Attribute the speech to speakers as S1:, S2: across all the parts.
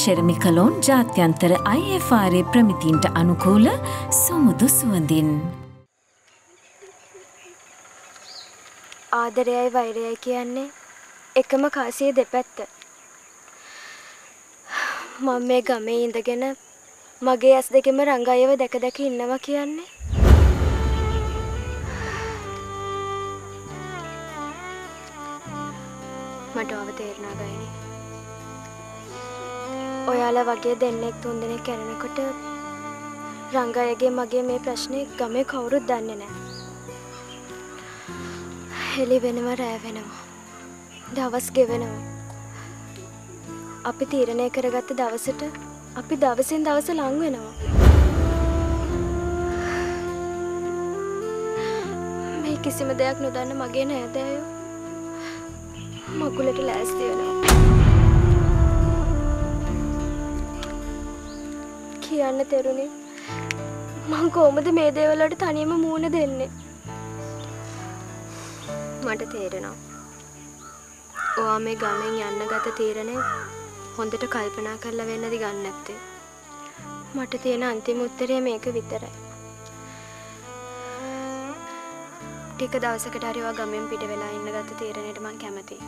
S1: ෆිෂරමිකලෝන් ජාත්‍යන්තර IFR ප්‍රමිතින්ට අනුකූල සුමුදු සුවඳින්.
S2: ආදරයයි වෛරයයි කියන්නේ එකම කාසිය දෙපැත්ත. මම මේ ගමේ ඉඳගෙන මගේ ඇස් දෙකෙම රංගයව දැක දැක ඉන්නවා කියන්නේ. මට ඔව තේරෙනවා ගයිනි. ඔයාලා වගේ දෙන්නෙක් තුන් දෙනෙක් කැරෙනකොට රංගයගේ මගේ මේ ප්‍රශ්නේ ගමේ කවුරුත් දන්නේ නැහැ. හෙලි වෙනවා රෑ වෙනවා. දවස් ගෙවෙනවා. අපි තීරණය කරගත්ත දවසට අපි දවසින් දවස ලං වෙනවා. මේ කිසිම දෙයක් නොදන්න මගේ නෑදෑයෝ මකුලට ලෑස්ති වෙනවා. කියන්න තෙරුණේ මං කොහොමද මේ දේවල්වලට තනියම මූණ දෙන්නේ? මට තේරෙනවා. ඔයා මේ ගමෙන් යන්න ගත තීරණය හොඳට කල්පනා කරලා වෙන්නද ගන්න නැත්තේ. මට තියෙන අන්තිම උත්තරය මේක විතරයි. ටික දවසකට හරි ඔයා ගමෙන් පිට වෙලා ඉන්න ගත තීරණයට මං කැමතියි.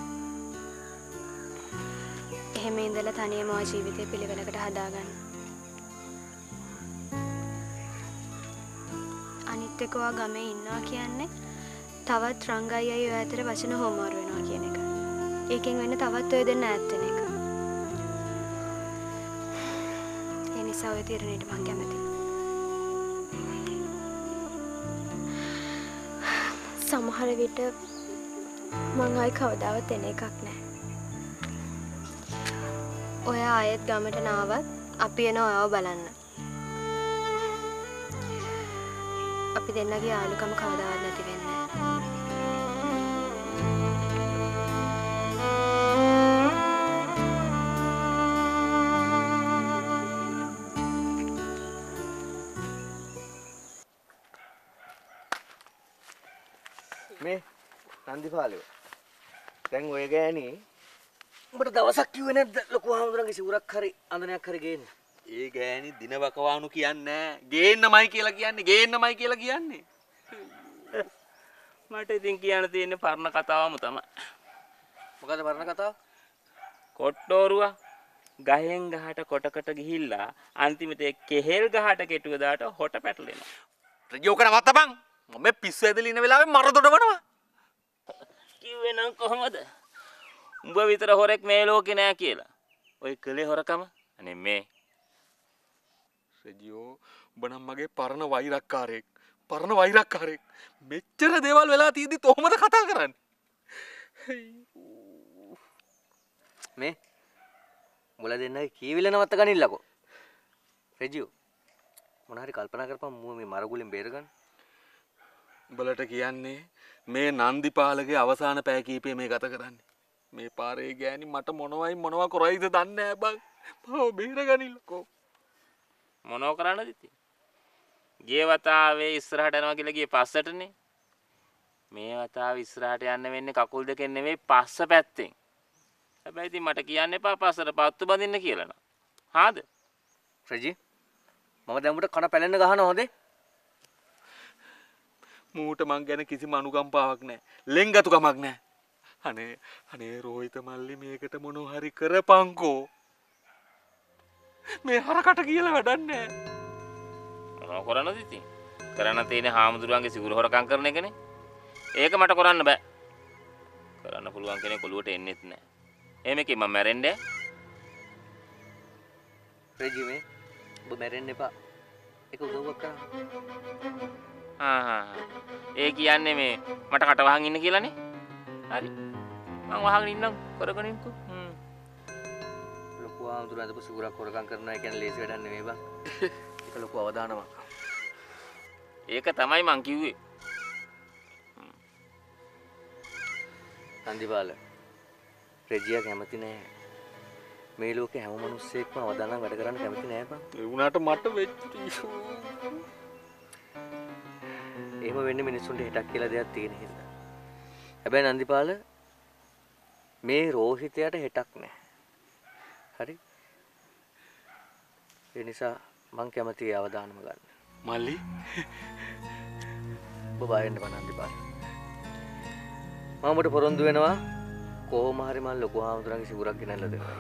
S2: එහෙම ඉඳලා තනියම ඔයා ජීවිතේ පිළිවෙලකට හදාගන්න. අනිත් එක ඔයා ගමේ ඉන්නවා කියන්නේ තවත් රංගයි අය ඔය අතර වචන හොමාරු වෙනවා කියන එක. ඒකෙන් වෙන්න තවත් ඔය දෙන්න ඈත් වෙන එක. ඒ නිසා ඔය තීරණයට මං කැමතියි. සමහර විට මං ආයි කවදාවත් එන එකක් නෑ. ඔය ආයෙත් ගමට නාවත් අපි එන ඔයාව බලන්න. අපි දෙන්නගේ යාළුකම කවදාවත් නැති වෙන්නේ
S3: මේ නන්දිපාලව දැන් ඔය ගෑනි උඹට දවසක් කිව්වේ නැද්ද? ලොකු හාමුදුරන්ගේ සිවුරක් හරි අඳනයක් හරි ගේන්න
S4: ඒ ගෑනි දිනවකවානු කියන්නේ ගේන්නමයි කියලා කියන්නේ ගේන්නමයි කියලා කියන්නේ. මට ඉතින් කියන්න තියෙන්නේ පරණ කතාවම තමයි.
S3: මොකද පරණ කතාව?
S4: කොට්ටෝරුවා ගහෙන් ගහට කොටකට ගිහිල්ලා අන්තිමට කෙහෙල් ගහට කෙටුව දාට හොට පැටලෙනවා. රජෝ කන මත්තබං මම පිස්සු ඇදලා ඉන්න වෙලාවේ මර දොඩවනවා. කිව්වේ නම් කොහමද? උඹ විතර හොරෙක් මේ ලෝකේ නෑ කියලා. ඔය කලේ හොරකම? අනේ මේ රජියෝ උඹ නම් මගේ පරණ වෛරක්කාරයෙක් පරණ වෛරක්කාරයෙක්. මෙච්චර දේවල් වෙලා තියෙද්දි තොහමද කතා කරන්නේ?
S3: මේ මුල දෙන්න කීවිල නවත්ත ගනිල්ලකෝ රෙජියෝ මොනහරි කල්පනා කරපම් මුව මේ මරගුලින් බේරගන්න.
S4: උඹලට කියන්නේ මේ නන්දිපාලගේ අවසාන පෑ කීපේ මේ ගත කරන්නේ. මේ පාරේ ගෑනි මට මොනවයි මොනවා කරයිද දන්නේ නැහැ බං. මාව බේරගනිල්ලකෝ මොනව කරන්නද ඉතින්? ගිය වතාවේ ඉස්සරහට යනවා කියලා ගියේ පස්සටනේ. මේ වතාවේ ඉස්සරහට යන්න වෙන්නේ කකුල් දෙකෙන් නෙවෙයි පස්ස පැත්තෙන්. හැබැයි ඉතින් මට කියන්න එපා පස්සට පත්තු බඳින්න කියලා නම්. හාද?
S3: රජි මම දැමුට කන පැලෙන්න ගහන හොදේ
S4: මූට මං ගැන කිසිම අනුකම්පාවක් නෑ ලෙංගතුකමක් නෑ අනේ අනේ රෝහිත මල්ලි මේකට මොනෝ හරි කරපංකෝ මේ හරකට කියලා වැඩන්නේ මොනව කරන්නද ඉතින්? කරන්න තියෙන හාමුදුරුවන්ගේ සිවුරු හොරකම් කරන එකනේ. ඒක මට කරන්න බෑ. කරන්න පුළුවන් කෙනෙක් ඔළුවට එන්නෙත් නෑ. එහෙම එකේ මම මැරෙන්නේ.
S3: රජි මේ ඔබ මැරෙන්න එපා. එක උදව්වක් කරන්න.
S4: ඒ කියන්නේ මේ මට කටවහන් ඉන්න කියලානේ. හරි. මං වහගෙන ඉන්නම්. කරගෙන ඉන්නකෝ
S3: හාමුදුරුවෝ අදපු සිවුරක් හොරකම් කරනවා. කියන්නේ ලේසි වැඩක් නෙමෙයි බං. ඒක ලොකු අවදානමක්.
S4: ඒක තමයි මං කිව්වේ.
S3: නන්දිපාල රෙජියා කැමති නෑ මේ ලෝකේ හැම මිනිස්සෙක්ම අවදානම් වැඩ කරන්න කැමති නෑ බං.
S4: ඒ වුණාට මට වෙච්ච.
S3: එහෙම වෙන්නේ මිනිස්සුන්ට හිතක් කියලා දෙයක් තියෙන හින්දා. හැබැයි නන්දිපාල මේ රෝහිතයට හෙටක් නෑ හරි ඒ නිසා මං කැමති අවධානම ගන්න.
S4: මල්ලි
S3: ඔබ බයෙන්ට පනන්දි පාල. මමට පොරොන්දු වෙනවා කෝහම හරි මල් ලොකු හාමුදුරන්ගේ සිවුරක් ගෙනල්ල දෙනවා.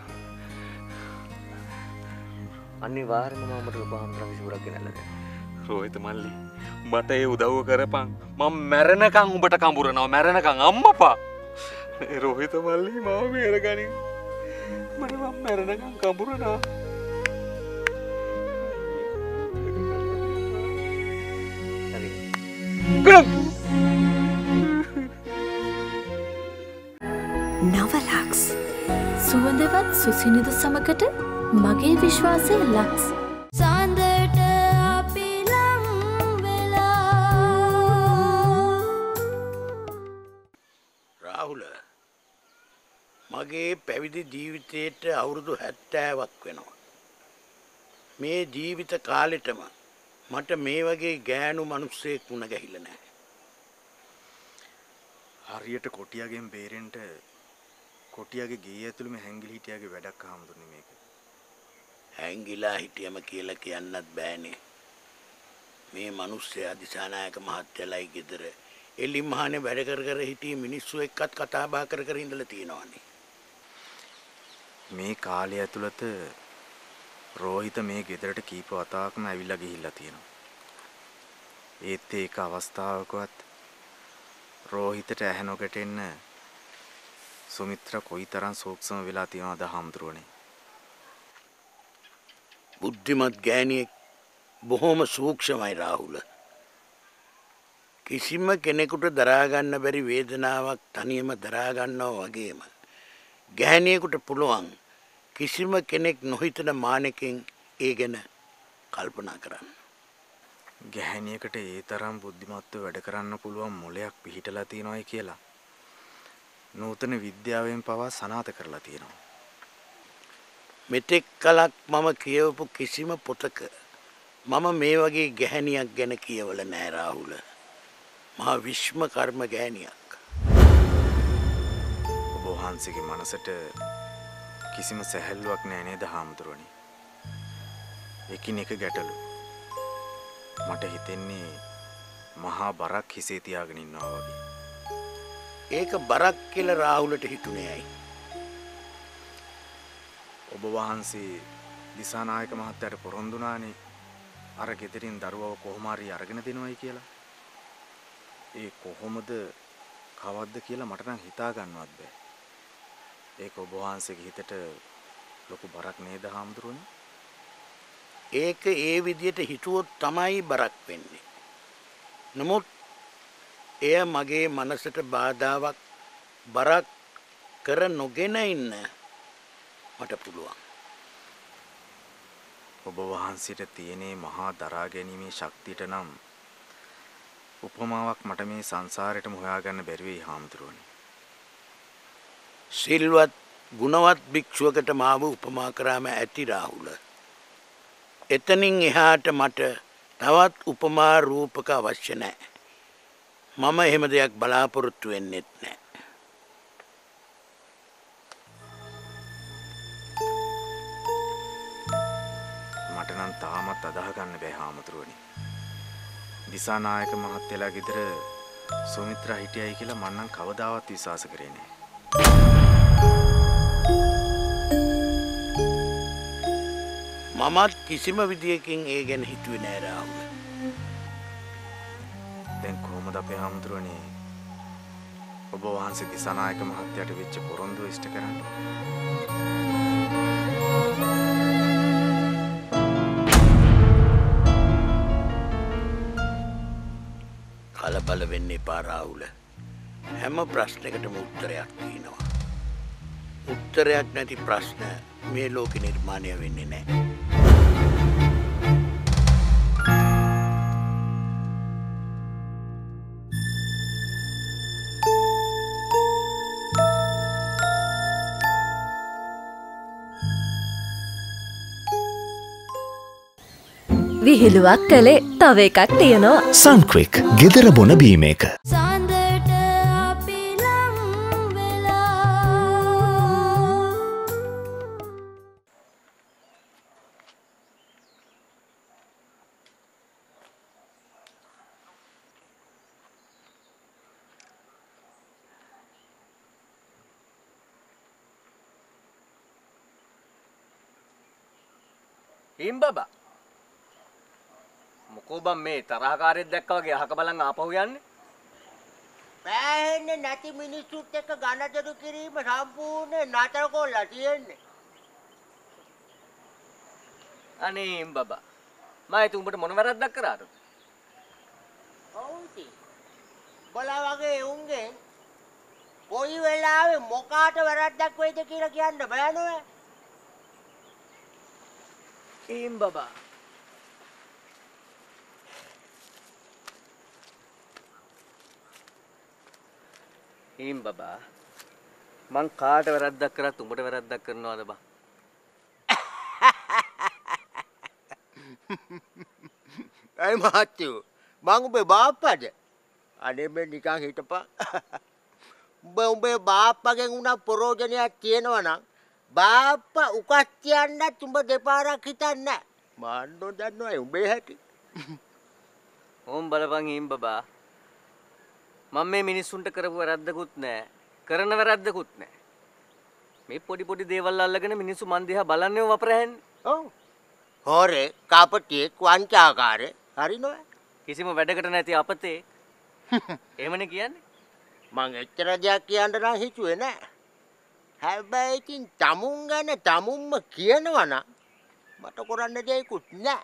S3: අනිවාර්යයෙන්ම මමට ලොකු හාමුදුරන්ගේ සිවුරක් ගෙනල්ල දෙනවා.
S4: රෝහිත මල්ලි මට ඒ උදව්ව කරපන් මම මැරණකං උඹට කඹුරනවා මැරණකං අම්මපා රෝහිත මල්ලි මාව මේරගනින් මට මම මැරණකං කඹුරනා
S1: නවලක්ස් සුවඳවත් සුසිනිදු සමකට මගේ විශ්වාසය ලක්ස්.
S5: ලංවෙලා
S6: රාහුල මගේ පැවිදි ජීවිතයට අවුරුදු හැත්තෑවක් වෙනවා. මේ ජීවිත කාලෙටම මට මේ වගේ ගෑනු මනුස්සයෙක් වුණ ගැහිල්ල නෑ.
S7: හරියට කොටියගෙන් බේරෙන්ට කොටියගේ ගේ ඇතුළම හැංගිලි හිටියගේ වැඩක් හාමුදුරන මේක
S6: හැංගිලා හිටියම කියල කියන්නත් බෑනේ. මේ මනුස්්‍යය අධිසානායක මහත්‍යලයි ගෙදර එල්ලි මහන වැඩකර කර හිටිය මිනිස්සු එක්කත් කතාබා කර කර ඉඳල තියෙනවානේ.
S7: මේ කාලය ඇතුළත රෝහිත මේ ගෙදරට කීප වතාවකම ඇවිල්ලා ගිහිල්ලා තියෙනවා. ඒත් ඒක අවස්ථාවකවත් රෝහිතට ඇහැ නොගැටෙන්න සුමිත්‍ර කොයිතරම් සූක්ෂම වෙලා තියෙනවද හාමුදුරුවනේ.
S6: බුද්ධිමත් ගෑනියෙක් බොහොම සූක්ෂමයි රාහුල. කිසිම කෙනෙකුට දරාගන්න බැරි වේදනාවක් තනියම දරාගන්නව වගේම. ගැහැනියෙකුට පුළුවන් කිසිම කෙනෙක් නොහිතන මානකින් ඒ ගැන කල්පනා කරන්න.
S7: ගැහැනියකට ඒ තරම් බුද්ධිමත්ව වැඩ කරන්න පුළුවන් මොලයක් පිහිටලා තියෙනවයි කියලා. නූතන විද්‍යාවෙන් පවා සනාත කරලා තියෙනවා.
S6: මෙතෙක් කලක් මම කියවපු කිසිම පොතක මම මේ වගේ ගැහැනියක් ගැන කියවල නෑරාහුල. මහා විශ්ම කර්ම ගෑනියක්.
S7: ඔබ වහන්සේගේ මනසට කිසිම සැහැල්ලුවක් නෑ නේද හාමුදුරුවනි. එකින් එක ගැටලු. මට හිතෙන්නේ මහා බරක් හිසේ තියාගෙන ඉන්නවා වගේ.
S6: ඒක බරක් කියල රාහුලට හිතුනේයි.
S7: ඔබ වහන්සේ දිසානායක මහත්තයට පොරොන්දුනානේ අර ගෙදරින් දරුවව කොහොමාරී අරගෙන දෙනවයි කියලා. ඒ කොහොමද කවද්ද කියලා මට නම් හිතා ගන්නවත් බෑ. ඒක ඔබ වහන්සේගේ හිතට ලොකු බරක් නේද හාමුදුරුවනේ?
S6: ඒක ඒ විදියට හිතුවොත් තමයි බරක් වෙන්නේ. නමුත් එය මගේ මනසට බාධාවක් බරක් කර නොගෙන ඉන්න මට පුළුවන්.
S7: ඔබ වහන්සේට තියෙනේ මහා දරා ගැනීමේ ශක්තියට නම් උපමාවක් මට මේ සංසාරෙටම හොයාගන්න බැරි වෙයි හාමුදුරුවනේ.
S6: සිල්වත් ගුණවත් භික්ෂුවකට මාව උපමා කරාම ඇති රාහුල. එතනින් එහාට මට තවත් උපමා රූපක අවශ්‍ය නෑ. මම එහෙම දෙයක් බලාපොරොත්තු වෙන්නෙත් නෑ.
S7: මට නම් තාමත් අදහගන්න බෑ හාමුදුරුවනි. දිසානායක මහත්තයලා ගෙදර සුමිත්‍රා හිටියයි කියලා මන්නම් කවදාවත් විශ්වාස කරේ නෑ.
S6: මමත් කිසිම විදියකින් ඒ ගැන හිතුවේ නෑ රාහුල.
S7: දැන් කොහොමද අපේ හාමුදුරුවනේ ඔබ වහන්සේ දිසානායක මහත්තයට වෙච්ච පොරොන්දුව ඉෂ්ට කරන්න.
S6: කලබල වෙන්නේ පාරාවුල හැම ප්‍රශ්නකටම උත්තරයක් තියෙනවා. උත්තරයක් නැති ප්‍රශ්න මේ ලෝක නිර්මාණය වෙන්නේ නෑ.
S8: විහිළුවක් කළේ තව එකක් තියෙනවා.
S9: සන්ක්‍රික් ගෙදර බොන බීම එක.
S3: බම් මේ තරහකාරයෙක් දැක්කා වගේ අහක බලන් ආපහු යන්නේ
S10: පෑහෙන්නේ නැති මිනිස්සුත් එක්ක ගණදරු කිරීම සම්පූර්ණ නතර කොල්ලා තියෙන්නේ.
S3: අනේ බබා මම ඉතින් උඹට මොන වැරද්දක් කරාද
S10: ඔව් ඉතින්. බලා වගේ උන්ගේ කොයි වෙලාවෙ මොකාට වැරද්දක් වෙයිද කියලා කියන්න බෑ නෝ.
S3: හිම් බබා හිම් බබා මං කාට වැරද්දක් කරත් උඹට වැරද්දක් කරනවද බා?
S10: ඇයි මහත්තයෝ මං උඹේ බාප්පද? අනේ මේ නිකන් හිටපන්. උඹ උඹේ බාප්පගෙන් උනා ප්‍රෝජනයක් තියෙනවා නම් බාප්පා උකස් කියන්නත් උඹ දෙපාරක් හිතන්න මන්නෝ දන්නවා උඹේ හැටි.
S3: ඕම් බලපන් හිම් බබා මම මේ මිනිස්සුන්ට කරපු වැරද්දකුත් නෑ. කරන වැරද්දකුත් නෑ. මේ පොඩි පොඩි දේවල් අල්ලගෙන මිනිස්සු මන් දිහා බලන්නේ වපරහැන්නේ
S10: ඔව්. හොරේ කපටියෙක් වංචාකාරේ හරිනො
S3: කිසිම වැඩකට නැති අපතේ. එහෙමනේ කියන්නේ?
S10: මං එච්චර දෙයක් කියන්න නම් හිතුවේ නෑ. හැබැයි ඉතින් තමුන් ගැන තමුන්ම කියනවා නම් මට කරන්න දෙයක්කුත් නෑ.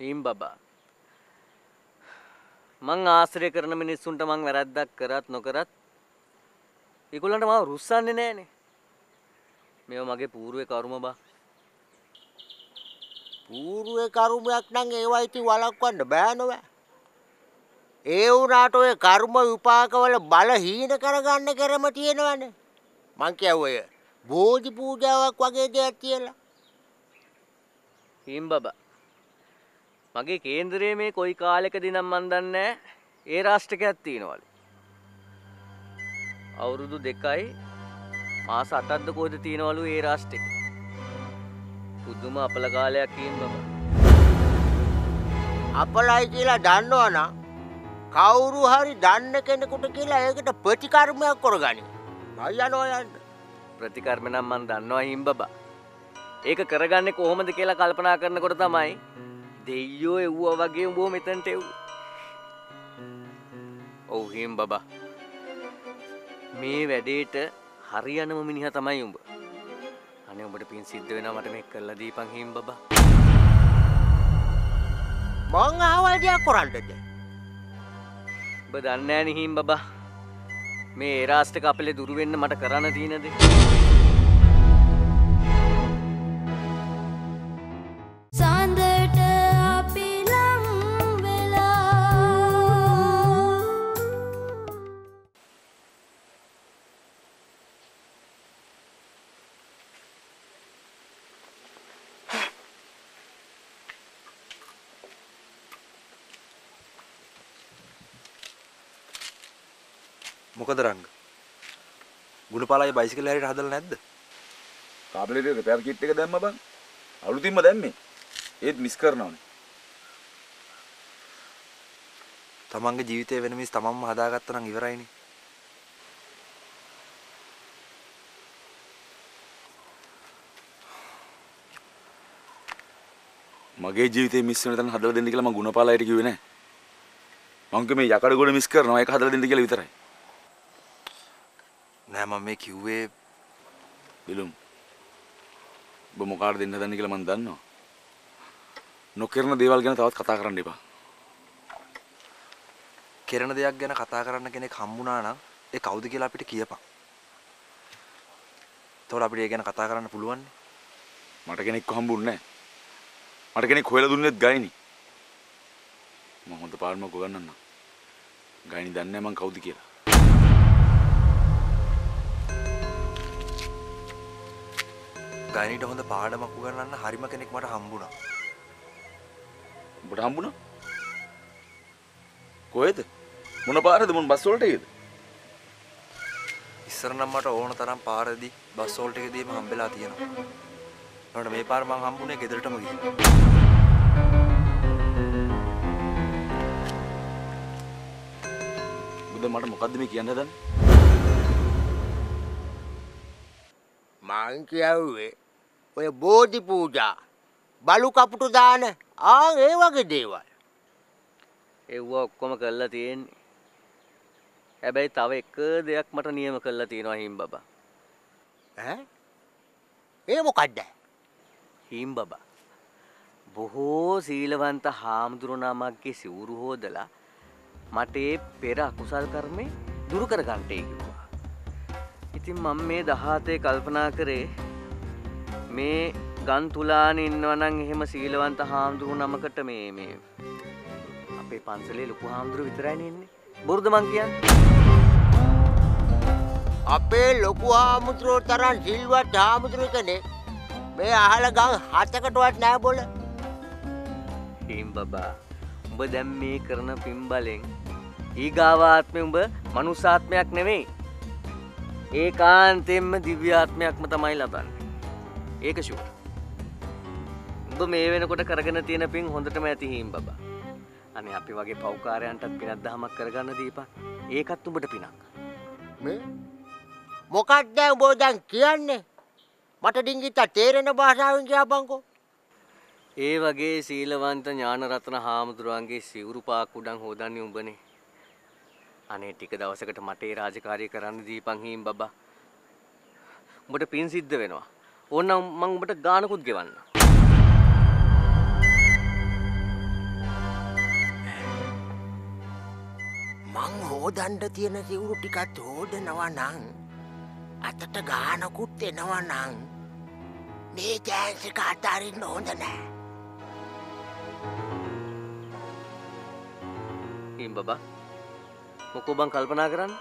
S3: හිම් බබා මං ආශ්‍රය කරන මිනිස්සුන්ට මං වැරද්දක් කරත් නොකරත් ඒගොල්ලන්ට මාව රුස්සන්නේ නෑනේ මේව මගේ පූර්වේ කර්ම බා
S10: පූරුවේ කරුමයක් නම් ඒවා ඉතින් වළක්වන්න බෑ නොව. ඒ වුණාට ඔය කර්ම විපාකවල බල හීන කරගන්න කරම තියෙනවනේ. මං කියවය බෝධි පූජාවක් වගේ දෙයක් කියලා.
S3: හිම් බබා මගේ කේන්දරයේ මේ කොයි කාලෙකදී නම් මන් දන්නේ ඒ රාෂ්ට්‍රකයක් තියෙනවලු. අවුරුදු දෙකයි මාස 8ක්ද කොහෙද තියෙනවලු ඒ රාෂ්ට්‍රකේ පුදුම අපල කාලයක් බබා
S10: අපලයි කියලා දන්නවනම් කවුරු හරි දන්න කෙනෙකුට කියලා ඒකට ප්‍රතිකර්මයක් කරගනි. අයනවා යන්න.
S3: ප්‍රතිකර්ම නම් මන් දන්නවා හිම් බබා ඒක කරගන්නේ කොහොමද කියලා කල්පනා කරනකොට තමයි දෙයියෝ එව්වා වගේ උඹව මෙතනට එව් ඔව් හිම් බබා. මේ වැඩේට හරියනම මිනිහා තමයි උඹ. අනේ උඹට පින් සිද්ධ වෙනවා මට මේක කරලා දීපන් හිම් බබා.
S10: මං ආවල් දෙයක් කරන්නද?
S3: ඔබ දන්නේ නැහැ හිම් බබා. මේ ඒරාස්ටක අපලේ දුරු වෙන්න මට කරන්න තියෙන දේ
S11: මොකද රංග? ගුණපාලයි බයිසිකල් හැරියට හදලා නැද්ද?
S12: කාබලෙට රිපෙයාර් කිට් එක දැම්ම බං. අලුතින්ම දැම්මේ. ඒත් මිස් කරනවනේ.
S11: තමන්ගේ ජීවිතය වෙන මිස් තමන්ම හදාගත්තා නම් ඉවරයිනේ.
S12: මගේ ජීවිතේ මිස් වෙන තැන හදලා දෙන්න කියලා මම ගුණපාලයට කිව්වේ නෑ. මං කිව්වේ මේ යකඩ ගොඩ මිස් කරනවා ඒක හදලා දෙන්න කියලා විතරයි
S11: නෑ මම මේ කිව්වේ
S12: බිලුම් ඔබ මොකාට දෙන්න හදන්නේ කියලා මම දන්නවා නොකරන දේවල් ගැන තවත් කතා කරන්න එපා
S11: කෙරෙන දෙයක් ගැන කතා කරන්න කෙනෙක් හම්බුණා නම් ඒ කවුද කියලා අපිට කියපන්. එතකොට අපිට ඒ ගැන කතා කරන්න පුළුවන්.
S12: මට කෙනෙක්ව හම්බුන්නේ නැහැ. මට කෙනෙක් හොයලා දුන්නෙත් ගයිනි. මම හොඳ පාඩමක් උගන්වන්නම්. ගයිනි දන්නේ නැහැ මං කවුද කියලා.
S11: ගයිනිට හොඳ පාඩමක් උගන්වන්න හරිම කෙනෙක් මට හම්බුණා.
S12: ඔබට හම්බුණා? කොහෙද? මොන පාරද මොන බස් වලට ගියද?
S11: ඉස්සර නම් මට ඕන තරම් පාරදී බස් වෝල්ට් එකදීම හම්බෙලා තියෙනවා. ඒකට මේ පාර මං හම්බුනේ ගෙදරටම ගිහින්.
S12: බුද මට මොකද්ද මේ කියන්න හදන්නේ?
S10: මං කියව්වේ ඔය බෝධි පූජා බලු කපුටු දාන ආ ඒ වගේ දේවල්.
S3: එව්ව ඔක්කොම කරලා තියෙන්නේ. හැබැයි තව එක දෙයක් මට නියම කරලා තියෙනවා හිම් බබා.
S10: ඈ? ඒ මොකද්ද?
S3: හිම් බබා. බොහෝ සීලවන්ත හාමුදුරු නමක්ගේ සිවුරු හොදලා මට ඒ පෙර අකුසල් කර්මේ දුරු කරගන්නටයි කිව්වා. ඉතින් මම මේ 17 කල්පනා කරේ මේ ගන් තුලාන ඉන්නවනම් එහෙම සීලවන්ත හාමුදුරු නමකට මේ මේ අපේ පන්සලේ ලොකු හාමුදුරු විතරයිනේ ඉන්නේ. බොරුද මං කියන්නේ?
S10: අපේ ලොකු හාමුදුරුවෝ තරම් සිල්වත් හාමුදුරුවෝ කෙනෙක් මේ අහල ගම් හතකටවත් නෑ බොල.
S3: හිම් බබා උඹ දැම් මේ කරන පිම්බලෙන් ඊගාවාත්මය උඹ මනුසාත්මයක් නෙවෙයි ඒ කාන්තෙන්ම දිව්‍යාත්මයක්ම තමයි ලබන්න ඒක ශුව උඹ මේ වෙනකොට කරගෙන තියෙන පින් හොඳටම ඇති හිම් බබා අනේ අපි වගේ පෞකාරයන්ටත් පිනත් දහමක් කරගන්න දීපා ඒකත් උඹට පිනක්
S10: මේ මොකක්ද උඹ දැන් කියන්නේ? මට ඩිංගිත්ත තේරෙන භාෂාවෙන් කියපන්කෝ.
S3: ඒ වගේ සීලවන්ත ඥානරත්න හාමුදුරුවන්ගේ සිවුරු පාක් උඩන් හොදන්නේ උඹනේ. අනේ ටික දවසකට මට ඒ රාජකාරිය කරන්න දීපන් හීම් බබා. උඹට පින් සිද්ධ වෙනවා. ඕනනම් මං උඹට ගානකුත් ගෙවන්න.
S10: මං හෝදන්ඩ තියෙන සිවුරු ටිකත් හෝදනවා නං අතට ගානකුත් එනවා නං මේ ජෑන්සික අතාරින්න හොඳ නෑ
S3: හීම් බබා. මොකෝ බං කල්පනා කරන්න?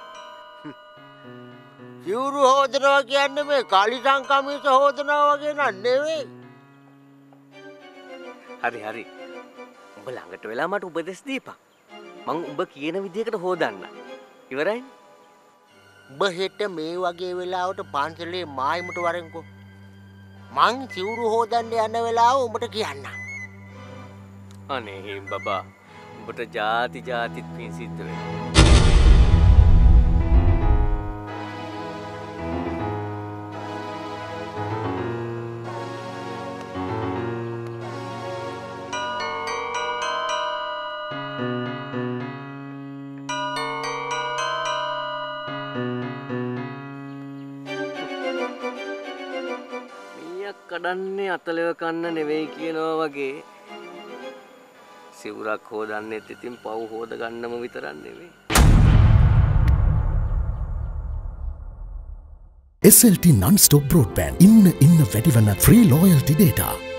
S10: සිවුරු හෝදනවා කියන්න මේ කලි සංකමිස හෝදනවා වගේ නන්නෙවෙයි
S3: හරි හරි. උඹ ළඟට වෙලා මට උපදෙස් දීපන්. මං උඹ කියන විදිහකට හොදන්න. ඉවරයි?
S10: උඹ හෙට මේ වගේ වෙලාවට පන්සලේ මායිමට වරෙන්කෝ මං සිවුරු හෝදන්න යන්න වෙලාව උඹට කියන්න
S3: අනේ බබා. උඹට ಜಾති ಜಾතිත් පින් සිද්ධ වෙනවා. කන්න නෙවෙයි කියනවා වගේ. සිවුරක් හෝදන්නෙත් ඉතින් පව් හෝද ගන්නම විතරක් නෙවෙයි.
S9: SLT non-stop broadband. ඉන්න ඉන්න වැඩිවන්න ෆ්‍රී ලෝයල්ටි ඩේටා